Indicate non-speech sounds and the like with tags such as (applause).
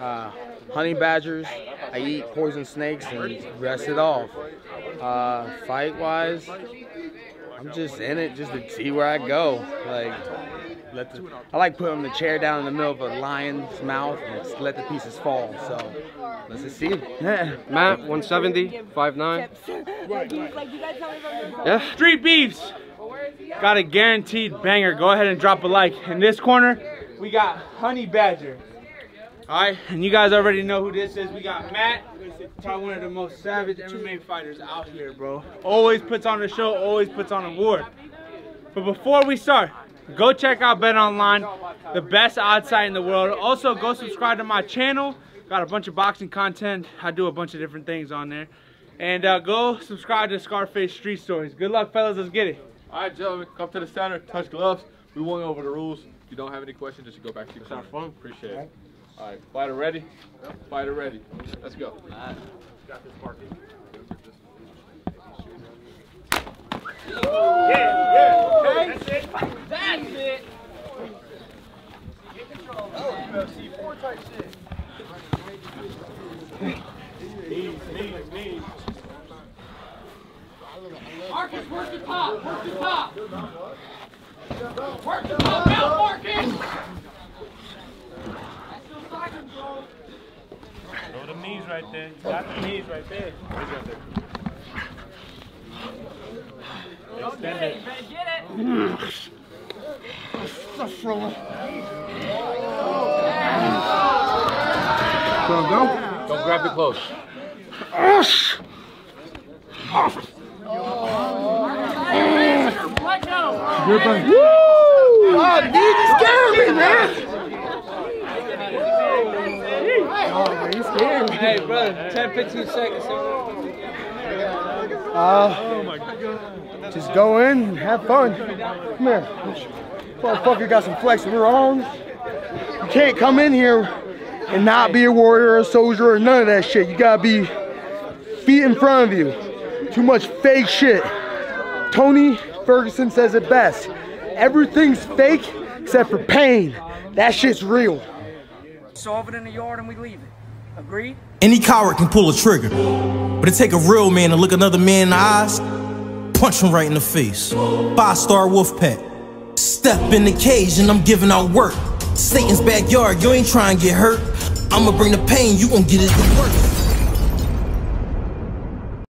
uh, honey badgers. I eat poison snakes and rest it off. Uh, fight wise, I'm just in it just to see where I go. Like, let the, I like putting the chair down in the middle of a lion's mouth and just let the pieces fall. So let's just see. (laughs) Matt, 170, 5'9". Yeah. Street Beefs. Got a guaranteed banger. Go ahead and drop a like. In this corner, we got Honey Badger. All right, and you guys already know who this is. We got Matt, probably one of the most savage MMA fighters out here, bro. Always puts on a show, always puts on a war. But before we start, go check out Bet Online, the best odds site in the world. Also, go subscribe to my channel. Got a bunch of boxing content. I do a bunch of different things on there. And uh, go subscribe to Scarface Street Stories. Good luck, fellas. Let's get it. All right, gentlemen, come to the center, touch gloves. We went over the rules. If you don't have any questions, just go back to your Sounds fun. Appreciate it. All right, fighter ready? Fighter ready. Let's go. Got this parking. That's it. That's it. Marcus, work the top, work the top. Work the top out, Marcus. The knees right there. You got the knees right there. Extend it. Get it. Don't grab the close. Let go. Oh, dude, you scared me, man. Hey, brother, 10, 15 seconds. Uh, just go in and have fun. Come here. Motherfucker got some flexible arms. You can't come in here and not be a warrior or a soldier or none of that shit. You gotta be feet in front of you. Too much fake shit. Tony Ferguson says it best. Everything's fake except for pain. That shit's real. Solve it in the yard and we leave it. Agreed? Any coward can pull a trigger, but it take a real man to look another man in the eyes, punch him right in the face. Five star wolf pack. Step in the cage and I'm giving out work. Satan's backyard, you ain't trying to get hurt. I'ma bring the pain, you gon' get it to work.